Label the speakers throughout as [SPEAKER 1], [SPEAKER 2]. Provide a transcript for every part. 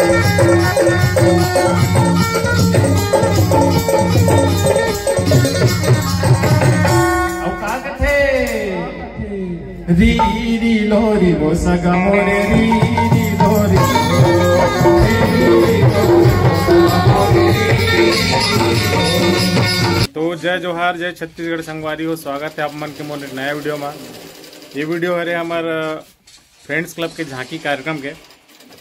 [SPEAKER 1] तो जय जोहार, जय छत्तीसगढ़ संगवारी हो। स्वागत है आप मन के मोर नया वीडियो में। ये वीडियो हरे हमारे फ्रेंड्स क्लब के झांकी कार्यक्रम के।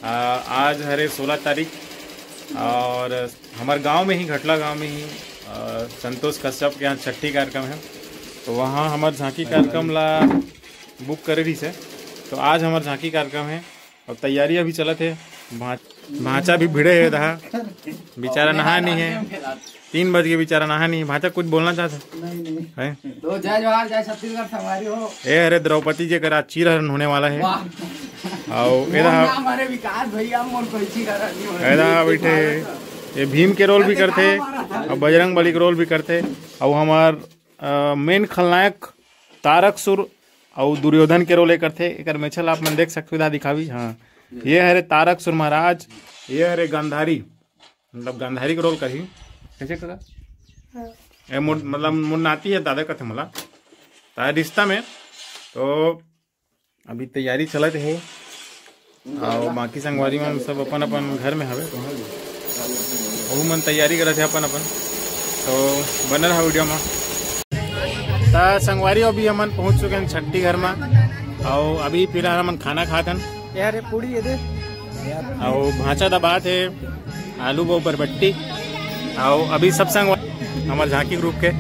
[SPEAKER 1] आ, आज हरे 16 तारीख और हमारे गाँव में ही घटला गाँव में ही आ, संतोष कश्यप के यहाँ छठी कार्यक्रम है। तो वहाँ हमार झांकी कार्यक्रम ला बुक करे रही से। तो आज हमार झांकी कार्यक्रम है और तैयारी अभी चलत है। भाचा भी भिड़े है दहा बेचारा नहा नहीं है। तीन बज के बेचारा नहा नहीं है। भांचा कुछ बोलना चाहता है?
[SPEAKER 2] तो जय जवाहर जय छत्तीसगढ़ हो।
[SPEAKER 1] ए अरे द्रौपदी जी का चीरहरण होने वाला है। एदा
[SPEAKER 2] हमारे विकास भैया मोर कोई ची कर
[SPEAKER 1] एदा बैठे। ये भीम के रोल भी करते और बजरंग बली के रोल भी करते। और हमार मेन खलनायक तारक सुर और दुर्योधन के रोल करते। एक मेछल आप मन देख सकते हो दिखावी। हाँ। ये हरे तारक सुर महाराज ये हरे गंधारी। मतलब गंधारी के रोल कही कैसे करा? ए मोर मतलब मोर नाती है दादा कथे मला। तार रिश्ता में तो अभी तैयारी चलत है। और बाकी संगवारी मन सब अपन अपन घर में हवे वहू मन तैयारी करत है अपन अपन तो बन रहा वीडियो में। ता संगवारी अभी हमन पहुँच चुके हैं छठी घर में। और अभी फ़िलहाल हमन खाना खातन।
[SPEAKER 2] यार पूरी ये दे।
[SPEAKER 1] और भांचा दबात है आलू वो बरबट्टी। और अभी सब संग हमारे झांकी ग्रुप के।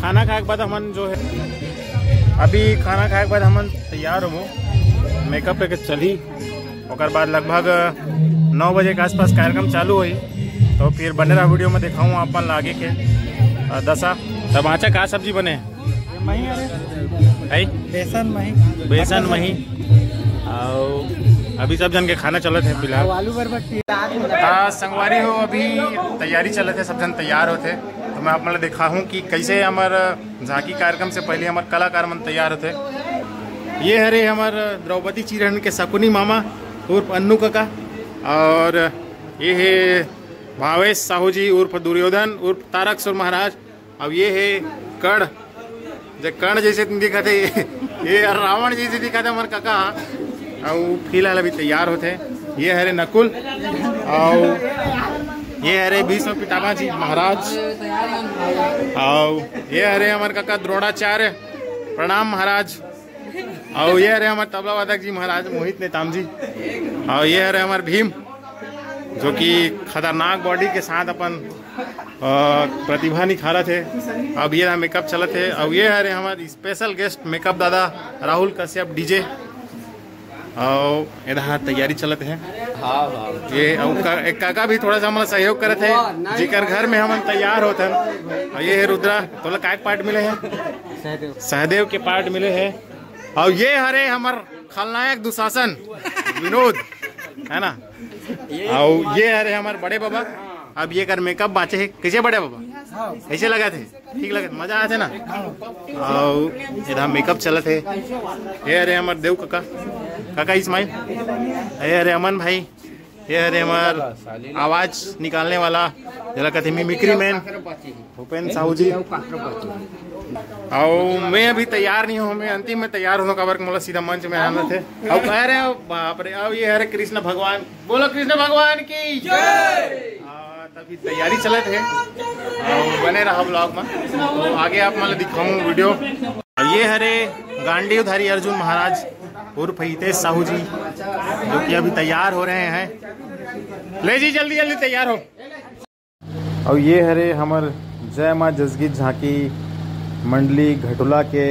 [SPEAKER 1] खाना खाए के बाद हमन जो है अभी खाना खाए के बाद हमन तैयार हो मेकअप करके चली। और बाद लगभग नौ बजे के आसपास कार्यक्रम चालू हुई। तो फिर बने रहा वीडियो में दिखाऊँ अपन लागे के दशा। तब आचा का सब्ज़ी बने? है?
[SPEAKER 2] बेसन मही।
[SPEAKER 1] बेसन मही। और अभी सब जन के खाना चलत है फ़िलहाल।
[SPEAKER 2] आलू
[SPEAKER 1] हाँ संगवारी हो अभी तैयारी चलत है सब जन तैयार होते तो मैं आप मतलब दिखा हूँ कि कैसे हमार झांकी कार्यक्रम से पहले हमारे कलाकार मन तैयार होते ये हरे हमार द्रौपदी चिरहन के शकुनी मामा उर्फ़ अन्नू काका और ये है भावेश साहू जी उर्फ़ दुर्योधन उर्फ़ तारक सुर महाराज। अब ये है कर्ण। जो कर्ण जैसे दिखा थे ये रावण जैसे दिखाते हमारे काका। और फ़िलहाल अभी तैयार होते ये हरे नकुल। और ये अरे भीष्म पितामह जी महाराज। और ये अरे हमारे काका द्रोणाचार्य, प्रणाम महाराज। और ये हरे हमारे तबला वादक जी महाराज, मोहित नेताम जी। और ये हरे हमारे भीम, जो कि खतरनाक बॉडी के साथ अपन प्रतिभा निखारत थे अब ये मेकअप चलत है। अब ये हरे हमारे स्पेशल गेस्ट मेकअप दादा, राहुल कश्यप डीजे। और इधर तैयारी चलत है। ये का, एक काका भी थोड़ा सा हमारा सहयोग करे थे। जिकर घर में हम तैयार होते हैं। और ये है रुद्रा। तोला काय पार्ट मिले हैं? सहदेव। के पार्ट मिले हैं। और ये हरे हमार खलनायक दुशासन विनोद है ना? और ये हरे हमारे बड़े बाबा। अब ये कर मेकअप बाँचे है? कैसे बड़े बाबा कैसे लगा थे? ठीक लगा मज़ा आते ना? और इधर मेकअप चलत है। ये अरे हमारे देव काका। काका इस्माइल। ये अरे अमन भाई। ये अरे हमार आवाज़ निकालने वाला। जरा कहते मिमिक्री मैन भूपेन साहू जी। और मैं अभी तैयार नहीं हूँ। मैं अंतिम में तैयार होने का वर्क मतलब सीधा मंच में आना थे। अब कह रहे हो बाप रे अब ये हरे कृष्ण भगवान। बोलो कृष्ण भगवान की तभी तैयारी चलत है। और बने रहा ब्लॉग में। तो आगे आप मतलब दिखाऊँ वीडियो ये हरे गांडीवधारी अर्जुन महाराज, उर्फ़ हितेश साहू जी, जो कि अभी तैयार हो रहे हैं। ले जी, जल्दी जल्दी तैयार हो। और ये हरे हमर जय माँ जसगीत झांकी, मंडली घटुला के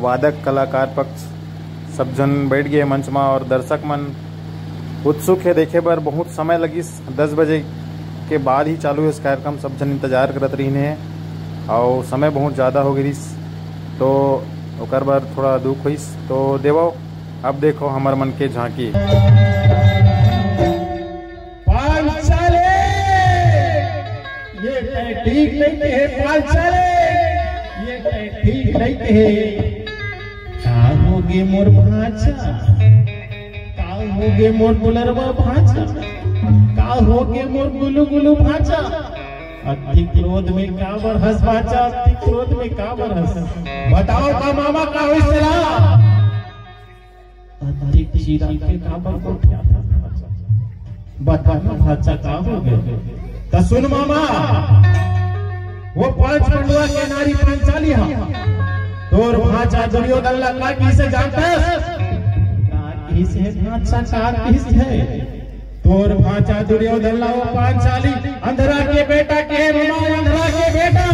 [SPEAKER 1] वादक कलाकार पक्ष। सब जन बैठ गए मंच में और दर्शक मन। उत्सुक है देखे बर, बहुत समय लगी दस बजे के बाद ही चालू है। इस कार्यक्रम सब जन इंतज़ार करत रही हैं। और समय बहुत ज़्यादा हो गई तो ओकर बार थोड़ा दुख हुई तो देवो, अब देखो हमार मन के झांकी। ठीक नहीं है पाल चले ये ठीक नहीं है का होगे मोर भाचा। का होगे मोर दुलरवा भाचा। का होगे मोर गुलू गुलू भाचा। अति क्रोध में का बरहस भाचा, अति क्रोध में का बरहस बताओ का मामा का होइसला अति चीरा के का को क्या था? बताओ भाचा का हो गए तो सुन मामा, वो पाँच पंडुआ के नारी पांचाली हा। तोर भाचा दुर्योधन लल्ला किसे जानता है? किसे? भाचा का किस? है तोर भाचा दुर्योधन लाओ पांचाली। अंधरा के बेटा के मामा अंधरा के बेटा।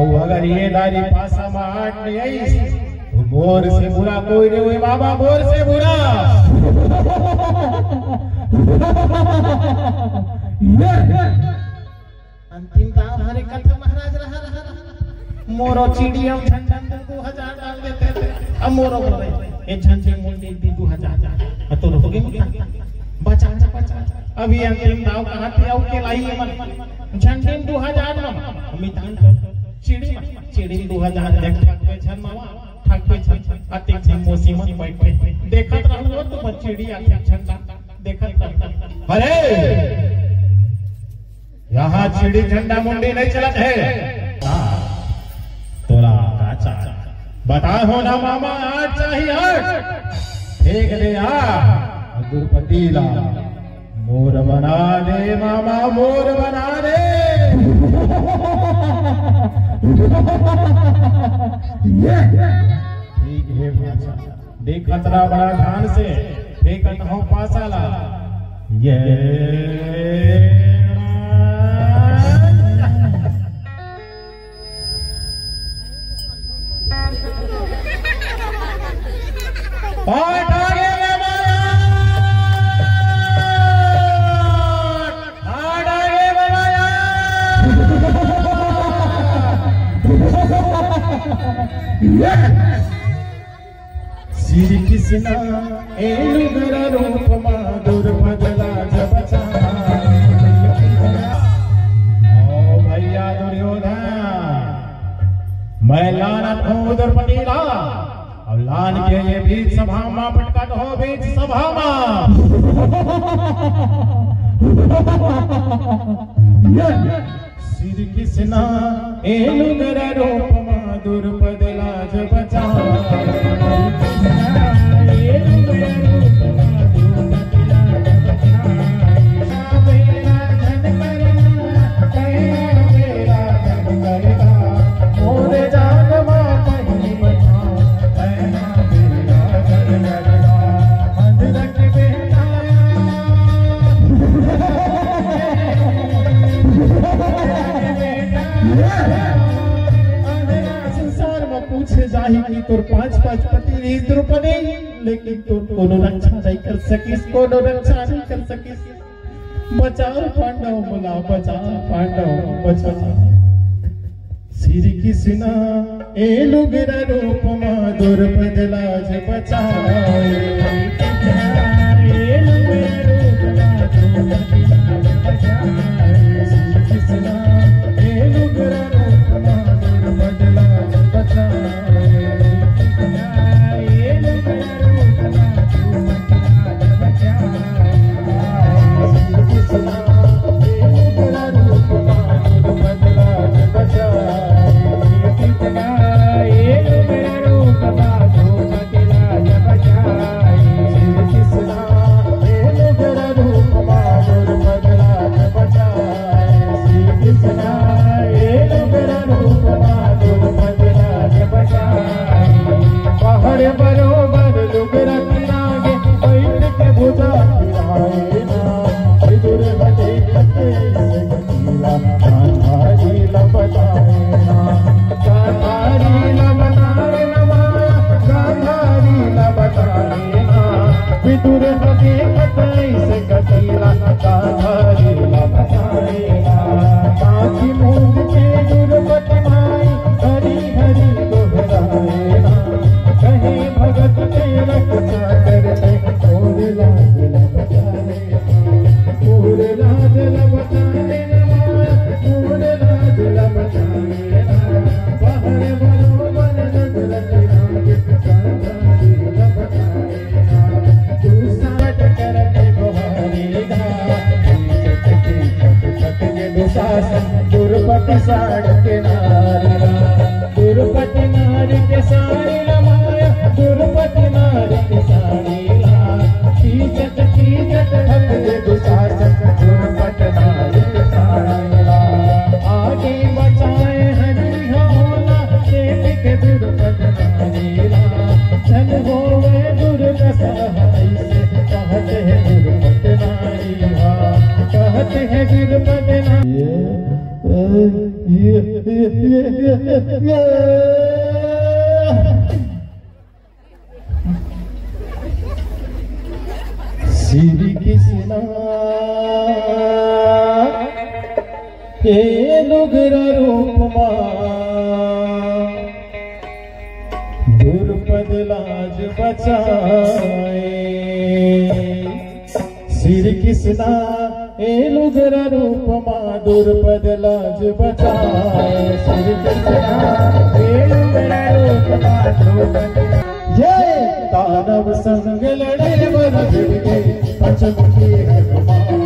[SPEAKER 1] और अगर ये दारी पासा में आठ नहीं आई तो मोर से बुरा, कोई नहीं हुई बाबा मोर से बुरा। अंतिम दाम हरे कथा महाराज, रहा रहा मोरो चिड़ी हम दे हज़ार डाल देते थे। अब मोरो बोले ये झंझे मुंडी दी, दो हज़ार तो रहोगे बचा बचा बचा। अभी अंतिम दाव कहाँ थे? आओ के लाई मन। झंडे दो हज़ार ना। अमितान कर चिड़ी चिड़ी दो हज़ार देख पे झन मामा ठाक पे झन अति से मोसी मन बैठे देखत रहू तो चिड़ी आके झंडा देखत रहता अरे यहाँ चिड़ी झंडा मुंडी नहीं चलत है। तोरा काचा, बता हो ना मामा आठ चाहिए आठ फेंक दे आ गुरपति ला मोर बना दे मामा, मोर बना दे। ठीक है भाषा खतरा बड़ा ध्यान से फेंकत हो पासाला। ये पाठ श्री कृष्ण एलुगर रूप माधुर बदला जबचा ओ भैया दुर्योधन मैं लानत हूँ द्रौपदी ला अब लान के ये बीच सभा में पटकट हो बीच सभा में श्री कृष्ण एलुगर रूप माधुर बदला कर सकिस कोनो रक्षा नहीं कर सकिस। बचाओ पांडव बोला बचाओ पांडव, बचाओ। श्री कृष्ण एलुगिर रूप माधुर बदलाज बचाए श्री दुर्पद लाज बचाए। श्री कृष्ण हे लुगर रूपमा दुर्पद लाज बचाए। श्री कृष्ण हे लुगर रूपमा दुर्पद जय दानव संग लड़े वर भिड़े पंचमुखी हनुमान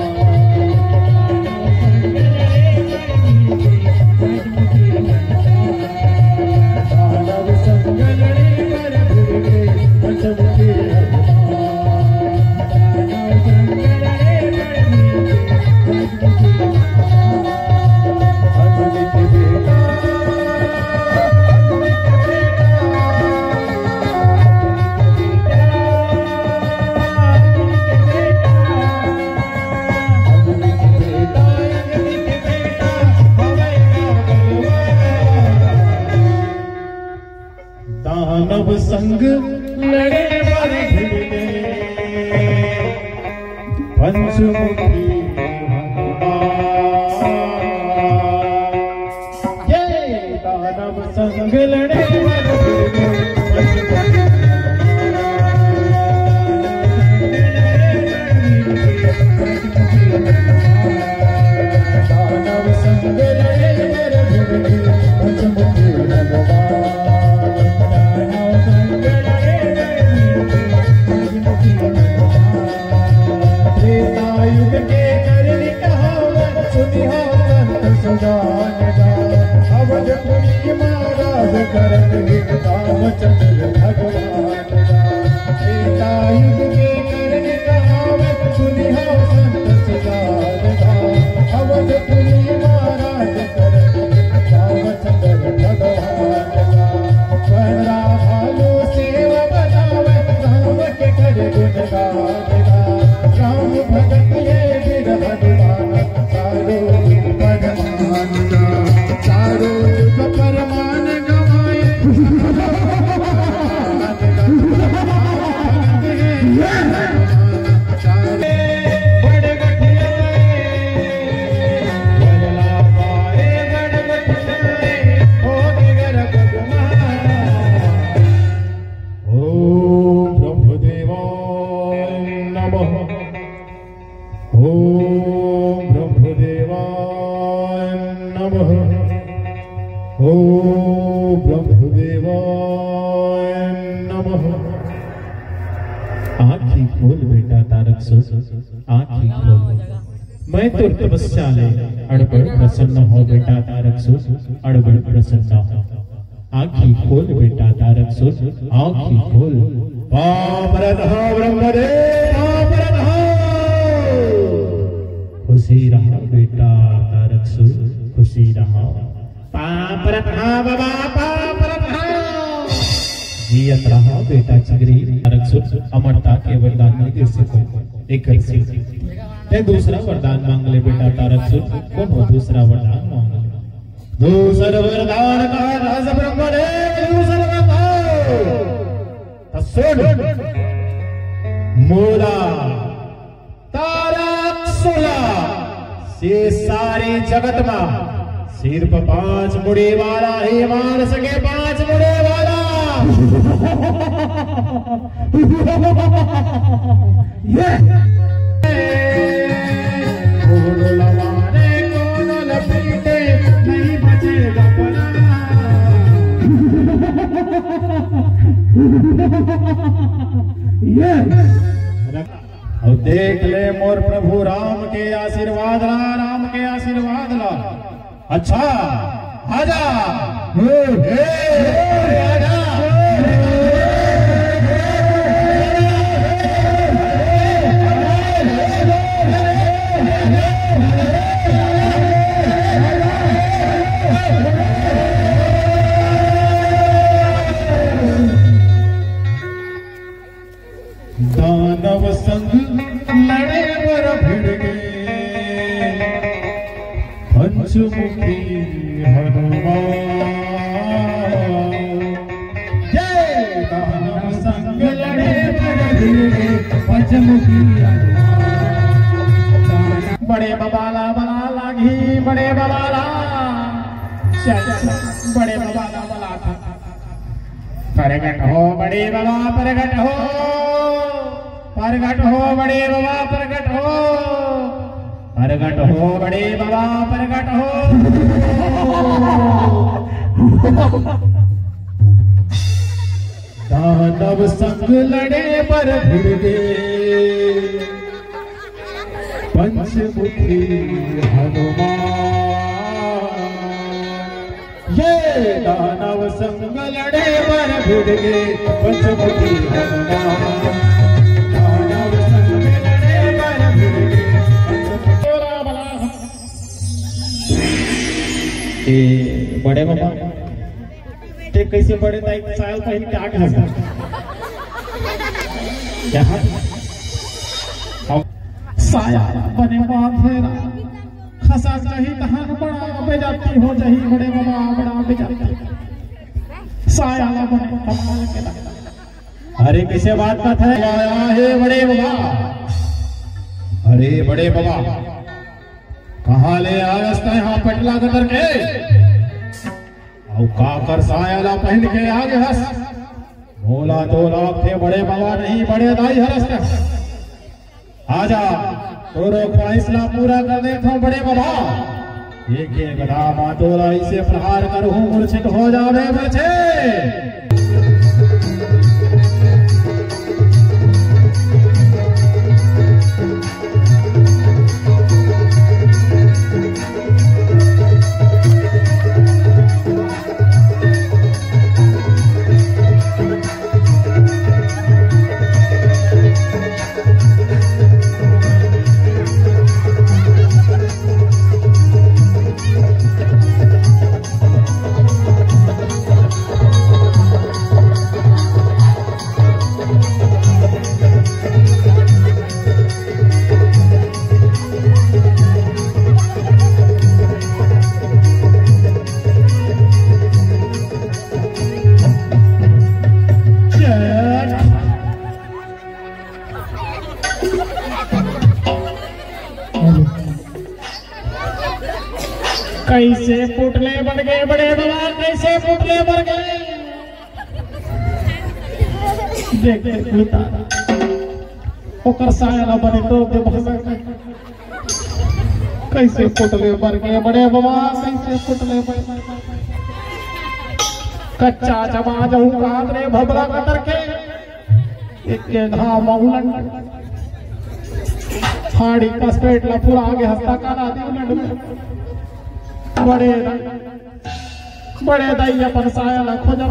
[SPEAKER 1] ओम ब्रह्मदेवाय नमः। आँखी खोल बेटा तारक सो आँखी खोल। मैं तो तपस्या ले अड़बड़ प्रसन्न हो बेटा तारक सो अड़बड़ प्रसन्न हो। आँखी खोल बेटा तारक सो आँखी खोल। पापरत हो ब्रह्मदेव पापरत हो। खुशी रहा बेटा तारक सो खुशी रहा। जियत रहा बेटा चिगरी अमरता के वरदान ते दूसरा वरदान मांग ले बेटा तारक सो कौन हो दूसरा वरदान मांग ले दूसर वरदान मोला तारक सोला से सारे जगत में। सिर्फ़ पाँच मुड़े वाला ही मान सके पाँच मुड़े वाला। ये। नहीं बचेगा और देख ले मोर प्रभु राम के आशीर्वाद ला राम के आशीर्वाद ला। अच्छा आजा। हे, हे, आजा। बड़े बबाला बला लागी बड़े बबाला बड़े बबाला बला था प्रगट हो, बड़े बाबा, प्रगट हो। प्रगट हो, बड़े बाबा, प्रगट हो। परगट। हो बड़े बाबा परगट। हो दानव संग लड़े पर भिड़ गए पंचमुखी हनुमान। ये दानव संग लड़े पर भिड़ गए पंचमुखी हनुमान। ए बड़े बाबा ते कैसे बड़े ताई के आगे हंसा यहाँ हम साया बने बाफेरा खसा चाही तहान बड़ा बेजाती हो जही, बड़े बाबा बड़ा बेजाती। साया बने, कमाल के लगता अरे किसे बात का था? आया है बड़े बाबा अरे बड़े बाबा कहाँ ले आया इसका यहाँ पटला कतर के औ का। कर सायाला पहन के आगे हंस। बोला दो लाख थे बड़े बाबा नहीं, बड़े दाई हरस का आजा तोरो ख्वाहिशला पूरा कर दे तो बड़े बाबा। एक एक गधा मातोला इसे प्रहार कर मूर्छित हो जावे बचे कैसे पुटले बन गए बड़े बाबा कैसे पुटले बन गए? देख देख बेटा ओकर साया बने तो के कैसे पुटले बन गए बड़े बाबा कैसे पुटले बन कच्चा जमा जहू कात रे भबरा कतर के। एक के घा महुलन हाड़ी का स्ट्रेट ला पूरा आगे हस्ता काला दी उलट में बड़े बड़े दाई अपन साया ला खोजब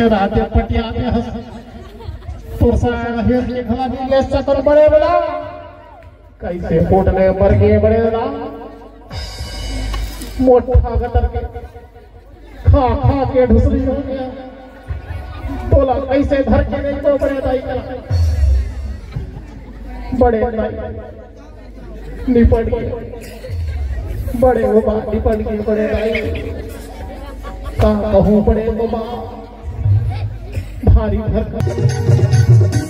[SPEAKER 1] ए राते पटिया पे हंस। तोर साया हेर के खला दी ले चक्कर बड़े बड़ा। कैसे पोटले मर गए बड़े बड़ा। मोटा गटर के खा खा के ढुसरी हो गया। बोला कैसे धर के नहीं तो बड़े दाई का बड़े दाई निपट गए। बड़े वो बाटी निपट गए बड़े भाई। कहा कहूँ बड़े वो भारी भरकम